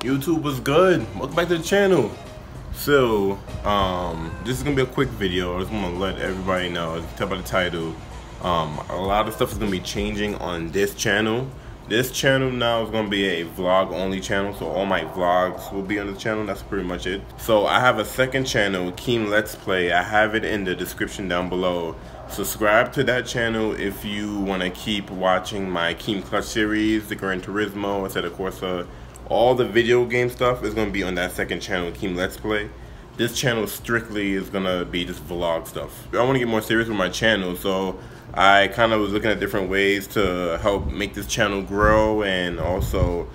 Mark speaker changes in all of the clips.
Speaker 1: YouTube was good. Welcome back to the channel. So, um, this is gonna be a quick video. I just wanna let everybody know, tell by the title, um, a lot of stuff is gonna be changing on this channel. This channel now is gonna be a vlog only channel, so all my vlogs will be on the channel. That's pretty much it. So I have a second channel, Keem Let's Play. I have it in the description down below. Subscribe to that channel if you want to keep watching my Keem Clutch series, the Gran Turismo, Assetto Corsa. All the video game stuff is going to be on that second channel, Keem Let's Play. This channel strictly is going to be just vlog stuff. I want to get more serious with my channel, so I kind of was looking at different ways to help make this channel grow and also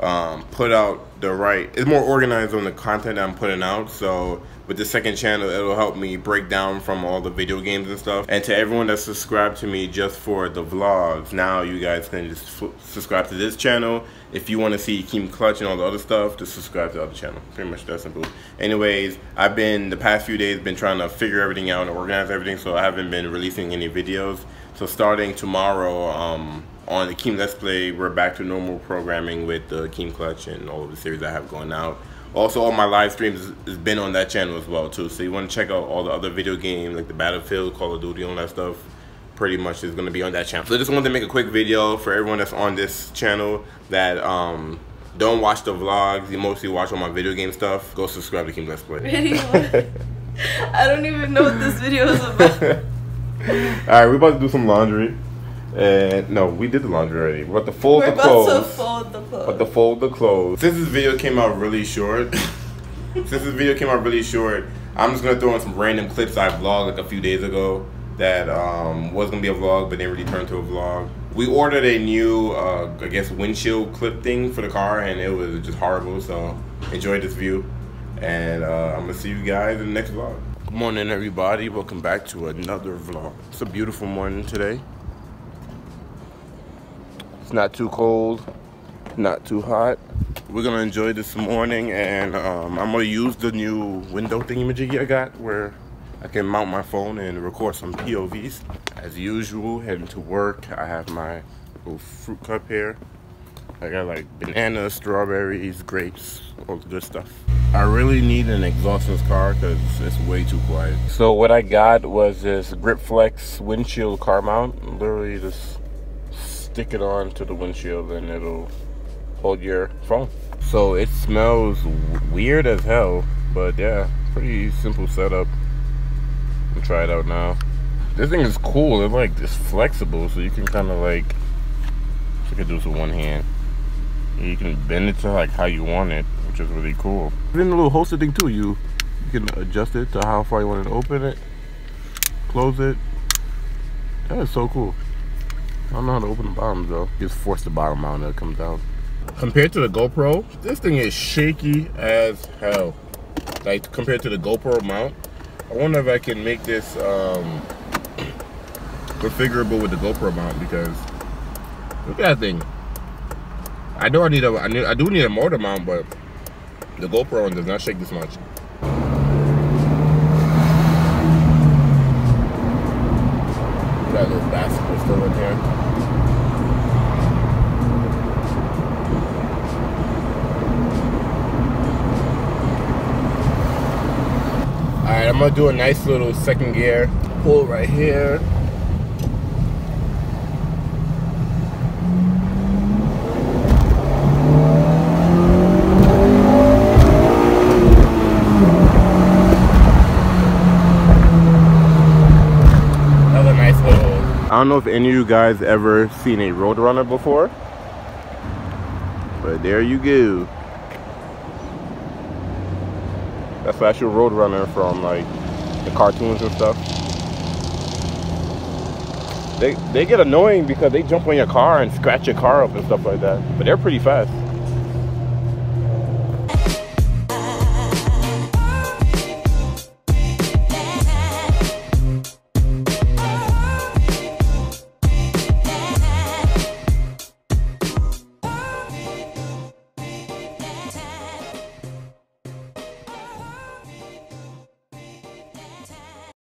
Speaker 1: um, put out the right, it's more organized on the content I'm putting out. So with the second channel, it'll help me break down from all the video games and stuff. And to everyone that's subscribed to me just for the vlogs, now you guys can just subscribe to this channel. If you want to see Keem Clutch and all the other stuff, just subscribe to the other channel. Pretty much that simple. Anyways, I've been, the past few days, been trying to figure everything out and organize everything, so I haven't been releasing any videos. So starting tomorrow, um, on the Keem Let's Play, we're back to normal programming with the Keem Clutch and all of the series I have going out. Also, all my live streams has been on that channel as well too. So you want to check out all the other video games like the Battlefield, Call of Duty, all that stuff. Pretty much is going to be on that channel. So I just wanted to make a quick video for everyone that's on this channel that um, don't watch the vlogs. You mostly watch all my video game stuff. Go subscribe to Keem Let's Play.
Speaker 2: Video? I don't even know what this video is about.
Speaker 1: all right, we're about to do some laundry. And no, we did the laundry already. We're about to fold
Speaker 2: We're
Speaker 1: the clothes.
Speaker 2: about to fold the clothes.
Speaker 1: About to fold the clothes. Since this video came out really short, since this video came out really short, I'm just gonna throw in some random clips I vlogged like a few days ago that um, was gonna be a vlog, but then really turned to a vlog. We ordered a new, uh, I guess, windshield clip thing for the car, and it was just horrible. So enjoy this view, and uh, I'm gonna see you guys in the next vlog. Good morning, everybody. Welcome back to another vlog. It's a beautiful morning today. It's not too cold, not too hot. We're gonna enjoy this morning and um, I'm gonna use the new window thingy-majiggy I got where I can mount my phone and record some POVs. As usual, heading to work. I have my little fruit cup here. I got like bananas, strawberries, grapes, all the good stuff. I really need an exhaustless car because it's way too quiet. So what I got was this Gripflex windshield car mount. Literally just stick it on to the windshield and it'll hold your phone. So it smells weird as hell, but yeah, pretty simple setup. I'll try it out now. This thing is cool. It's like it's flexible, so you can kind of like you can do this with one hand. You can bend it to like how you want it, which is really cool. Then the little holster thing too. You you can adjust it to how far you want to open it, close it. That is so cool. I don't know how to open the bottom though. Just force the bottom out and it comes down. Compared to the GoPro, this thing is shaky as hell. Like compared to the GoPro mount. I wonder if I can make this um, configurable with the GoPro mount because look at that thing. I know I need a I need I do need a motor mount, but the GoPro one does not shake this much. Basketball still in here. Alright, I'm gonna do a nice little second gear pull right here. Another nice little. I don't know if any of you guys ever seen a Roadrunner before, but there you go. That's the actual Roadrunner from like the cartoons and stuff. They they get annoying because they jump on your car and scratch your car up and stuff like that. But they're pretty fast.